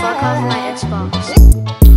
fuck off my Xbox.